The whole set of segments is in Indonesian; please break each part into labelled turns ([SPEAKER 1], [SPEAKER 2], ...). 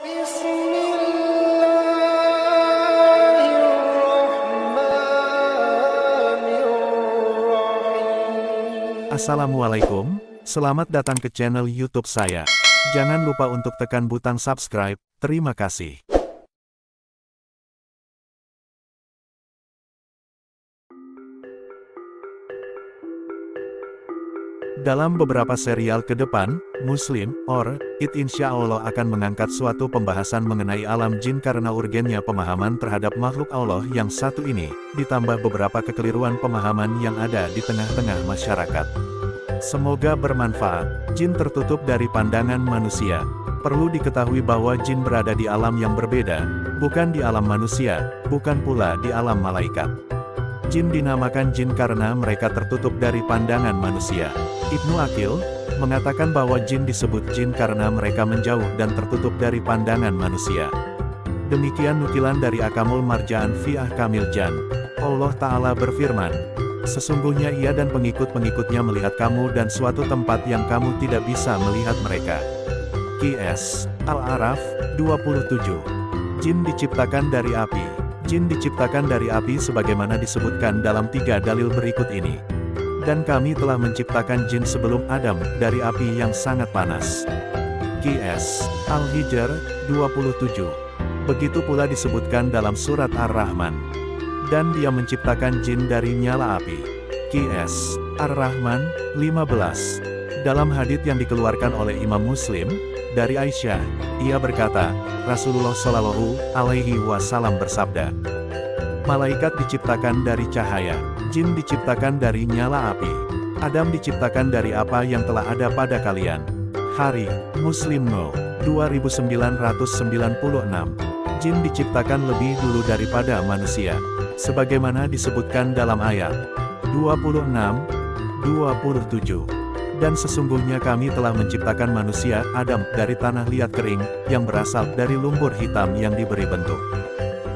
[SPEAKER 1] Assalamualaikum, selamat datang ke channel YouTube saya. Jangan lupa untuk tekan butang subscribe, terima kasih. Dalam beberapa serial ke depan, Muslim, or, It insya Allah akan mengangkat suatu pembahasan mengenai alam jin karena urgennya pemahaman terhadap makhluk Allah yang satu ini, ditambah beberapa kekeliruan pemahaman yang ada di tengah-tengah masyarakat. Semoga bermanfaat. Jin tertutup dari pandangan manusia. Perlu diketahui bahwa jin berada di alam yang berbeda, bukan di alam manusia, bukan pula di alam malaikat. Jin dinamakan jin karena mereka tertutup dari pandangan manusia. Ibnu Akil mengatakan bahwa jin disebut jin karena mereka menjauh dan tertutup dari pandangan manusia. Demikian nukilan dari Akamul Marjaan fi Ahkamil Jan. Allah Ta'ala berfirman, Sesungguhnya ia dan pengikut-pengikutnya melihat kamu dan suatu tempat yang kamu tidak bisa melihat mereka. QS Al-Araf 27 Jin diciptakan dari api. Jin diciptakan dari api sebagaimana disebutkan dalam tiga dalil berikut ini. Dan kami telah menciptakan jin sebelum Adam dari api yang sangat panas. QS Al-Hijr 27 Begitu pula disebutkan dalam surat Ar-Rahman. Dan dia menciptakan jin dari nyala api. QS Ar-Rahman 15 Dalam hadits yang dikeluarkan oleh Imam Muslim, dari Aisyah, ia berkata, Rasulullah Shallallahu Alaihi Wasallam bersabda, Malaikat diciptakan dari cahaya, jin diciptakan dari nyala api, Adam diciptakan dari apa yang telah ada pada kalian. Hari, Muslim No. 2996. Jin diciptakan lebih dulu daripada manusia, sebagaimana disebutkan dalam ayat 26, 27. Dan sesungguhnya kami telah menciptakan manusia, Adam, dari tanah liat kering, yang berasal dari lumpur hitam yang diberi bentuk.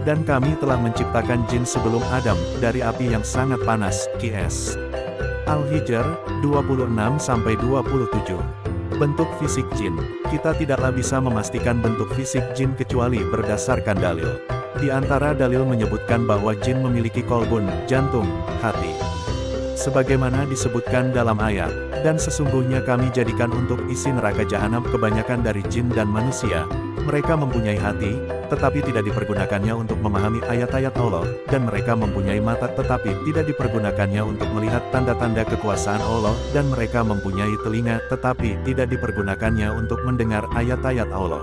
[SPEAKER 1] Dan kami telah menciptakan jin sebelum Adam, dari api yang sangat panas, QS. Al-Hijr, 26-27. Bentuk fisik jin. Kita tidaklah bisa memastikan bentuk fisik jin kecuali berdasarkan dalil. Di antara dalil menyebutkan bahwa jin memiliki kolbun, jantung, hati. Sebagaimana disebutkan dalam ayat, dan sesungguhnya kami jadikan untuk isi neraka jahanam kebanyakan dari jin dan manusia. Mereka mempunyai hati, tetapi tidak dipergunakannya untuk memahami ayat-ayat Allah, dan mereka mempunyai mata tetapi tidak dipergunakannya untuk melihat tanda-tanda kekuasaan Allah, dan mereka mempunyai telinga tetapi tidak dipergunakannya untuk mendengar ayat-ayat Allah.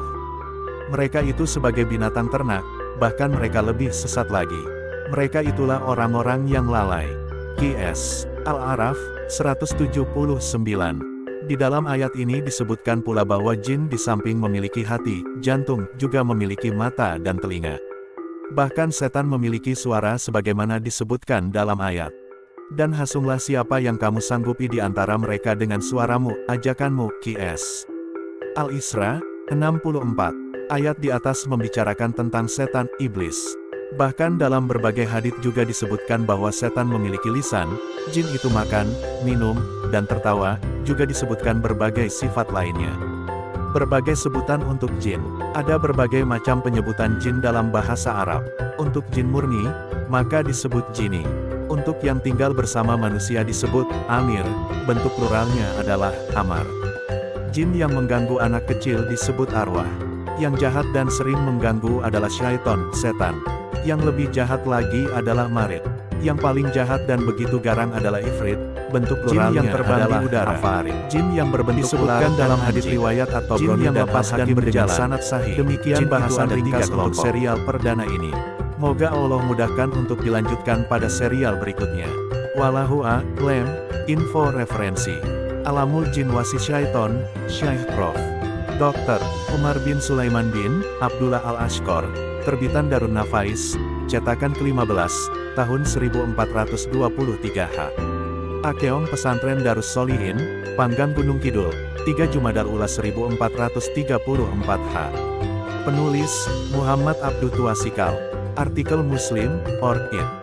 [SPEAKER 1] Mereka itu sebagai binatang ternak, bahkan mereka lebih sesat lagi. Mereka itulah orang-orang yang lalai. QS Al-Araf 179 di dalam ayat ini disebutkan pula bahwa jin di samping memiliki hati, jantung, juga memiliki mata dan telinga. Bahkan setan memiliki suara sebagaimana disebutkan dalam ayat. Dan hasunglah siapa yang kamu sanggupi di antara mereka dengan suaramu, ajakanmu, QS. Al-Isra, 64. Ayat di atas membicarakan tentang setan, iblis. Bahkan dalam berbagai hadits juga disebutkan bahwa setan memiliki lisan, jin itu makan, minum, dan tertawa, juga disebutkan berbagai sifat lainnya. Berbagai sebutan untuk jin. Ada berbagai macam penyebutan jin dalam bahasa Arab. Untuk jin murni, maka disebut jini. Untuk yang tinggal bersama manusia disebut amir, bentuk pluralnya adalah amar. Jin yang mengganggu anak kecil disebut arwah. Yang jahat dan sering mengganggu adalah syaiton, setan. Yang lebih jahat lagi adalah marit. Yang paling jahat dan begitu garang adalah ifrit, bentuk pluralnya
[SPEAKER 2] yang terbang di udara.
[SPEAKER 1] afarit. Jin yang berbentuk
[SPEAKER 2] Disebutkan dalam
[SPEAKER 1] anjing.
[SPEAKER 2] riwayat atau
[SPEAKER 1] jin yang lepas dan berjalan sangat sahih.
[SPEAKER 2] Demikian
[SPEAKER 1] Jin
[SPEAKER 2] bahasan ringkas untuk
[SPEAKER 1] kelompok. serial perdana ini. Moga Allah mudahkan untuk dilanjutkan pada serial berikutnya. Walahu a'lam, info referensi. Alamul Jin Wasi Syaiton, Syekh Prof. Dr. Umar bin Sulaiman bin Abdullah Al-Ashkor, terbitan Darun Nafais, cetakan ke-15, tahun 1423 H. Akeong Pesantren Darus Solihin, Panggang Gunung Kidul, 3 Jumadal Ula 1434 H. Penulis, Muhammad Abdul Tuasikal. Artikel Muslim, or It.